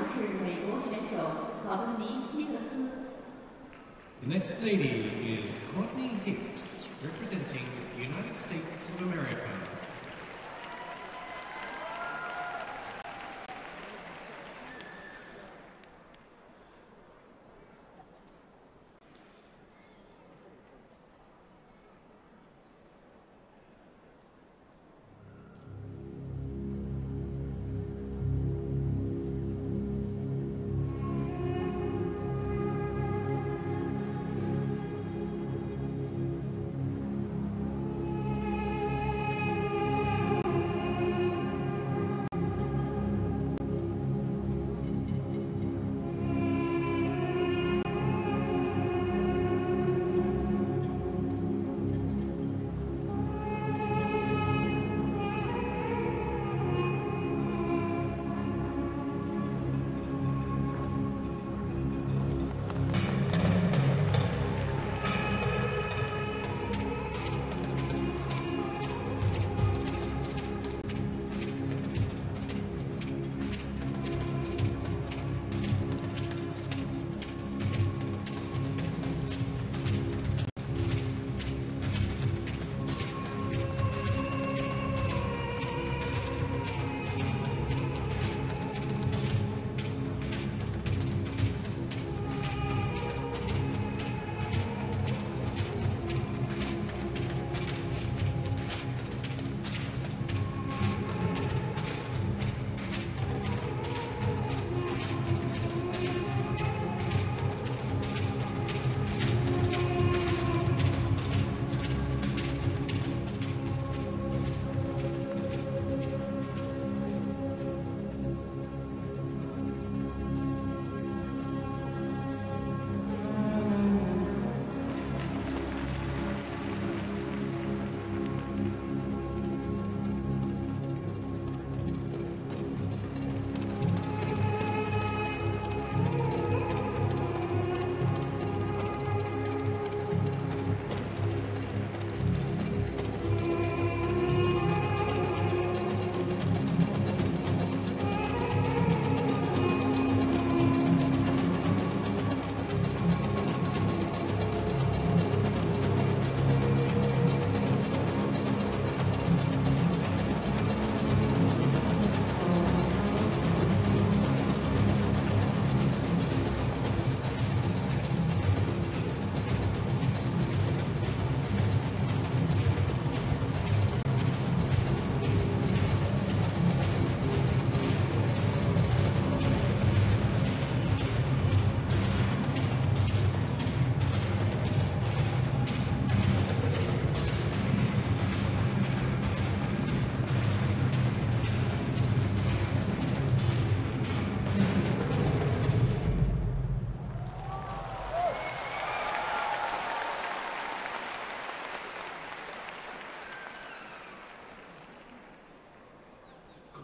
的是美国选手考顿尼·希特斯。 The next lady is Courtney Hicks, representing the United States of America.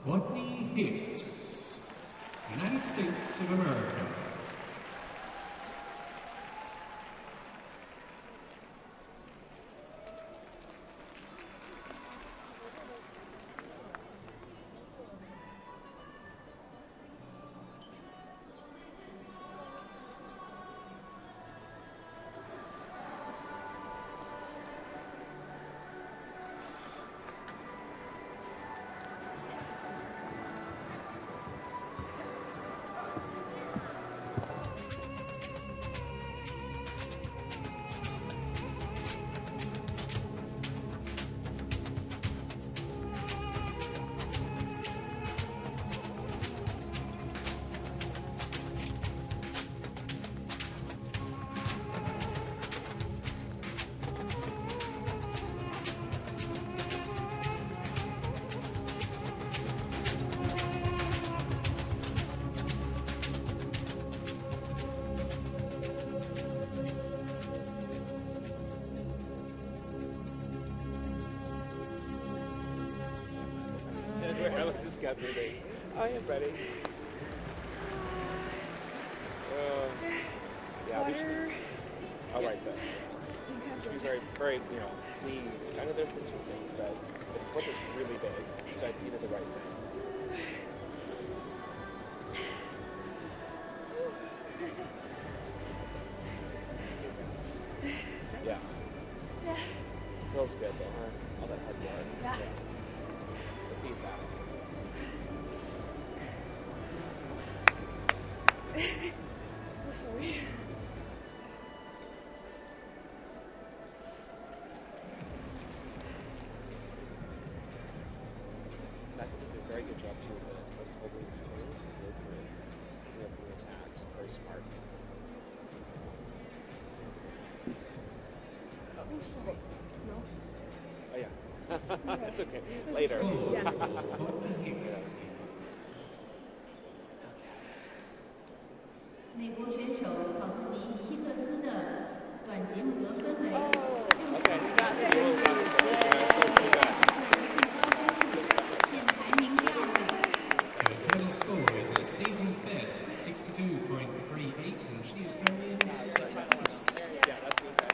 Courtney Hicks, United States of America. schedule date. I am ready. Uh, yeah, Water. we should. All yeah. right then. We should be very, very, you know, pleased. I know there's been some things, but the flip is really big, so I think you did the right thing. Yeah. Yeah. Feels good though, huh? All that hard work. yeah. yeah. to the like, holding the springs and go for it. You know, being attacked. Very smart. Oh, sorry. No. Oh yeah. That's okay. Later. Scores Yeah. for Courtney Hicks. 美国选手考特尼·希克斯的短节目得分为 Oh, okay. final score is a season's best, 62.38, and she is currently in second place.